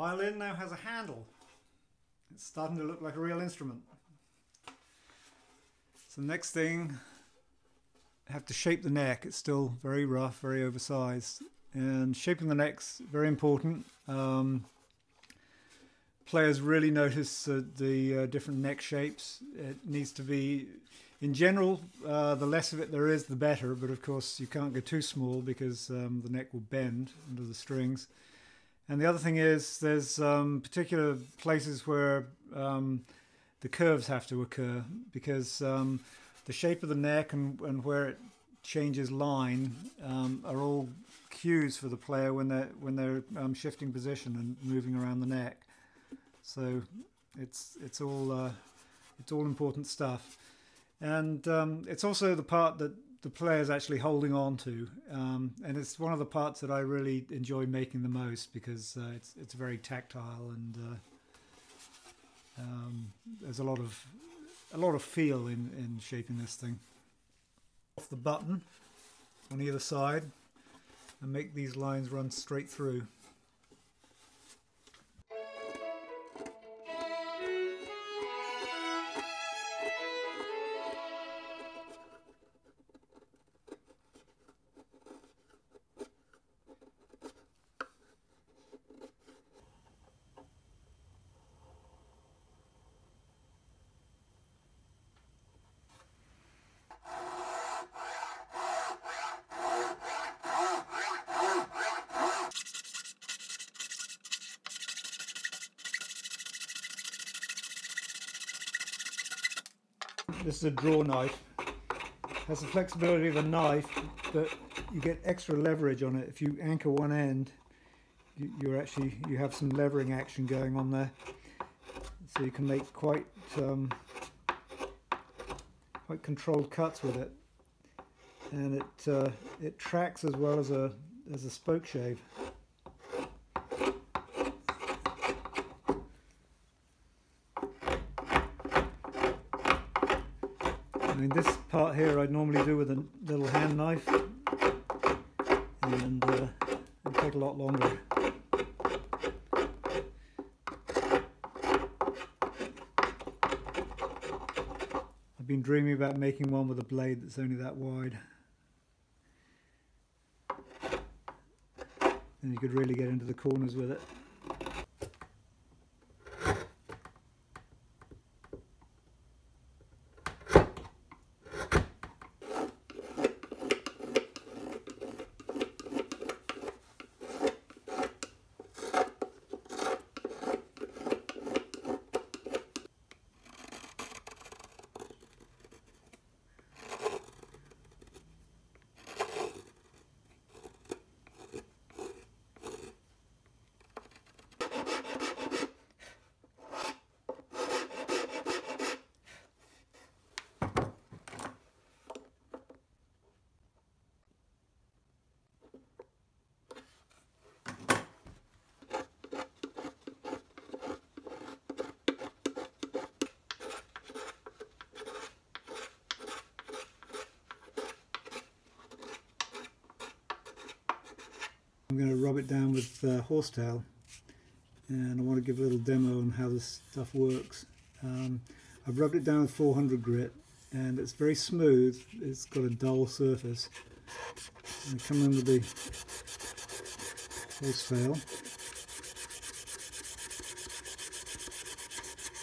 violin now has a handle. It's starting to look like a real instrument. So next thing, I have to shape the neck. It's still very rough, very oversized. And shaping the neck's very important. Um, players really notice uh, the uh, different neck shapes. It needs to be, in general, uh, the less of it there is, the better. But of course, you can't go too small because um, the neck will bend under the strings. And the other thing is, there's um, particular places where um, the curves have to occur because um, the shape of the neck and, and where it changes line um, are all cues for the player when they're when they're um, shifting position and moving around the neck. So it's it's all uh, it's all important stuff, and um, it's also the part that the player's actually holding on to, um, and it's one of the parts that I really enjoy making the most because uh, it's it's very tactile and uh, um, there's a lot of a lot of feel in in shaping this thing. Off the button on either side, and make these lines run straight through. This is a draw knife. Has the flexibility of a knife, but you get extra leverage on it. If you anchor one end, you, you're actually you have some levering action going on there, so you can make quite um, quite controlled cuts with it, and it uh, it tracks as well as a as a spoke shave. This part here I'd normally do with a little hand knife, and uh, it'd take a lot longer. I've been dreaming about making one with a blade that's only that wide. And you could really get into the corners with it. I'm going to rub it down with uh, horsetail and I want to give a little demo on how this stuff works. Um, I've rubbed it down with 400 grit and it's very smooth, it's got a dull surface. I come in with the horsetail.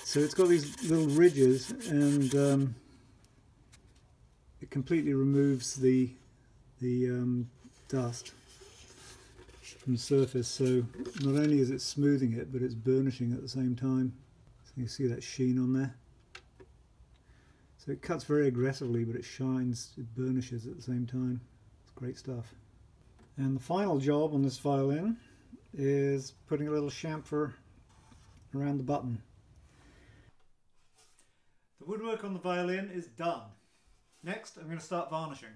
So it's got these little ridges and um, it completely removes the, the um, dust from the surface so not only is it smoothing it but it's burnishing at the same time. So you see that sheen on there? So it cuts very aggressively but it shines it burnishes at the same time. It's great stuff. And the final job on this violin is putting a little chamfer around the button. The woodwork on the violin is done. Next I'm going to start varnishing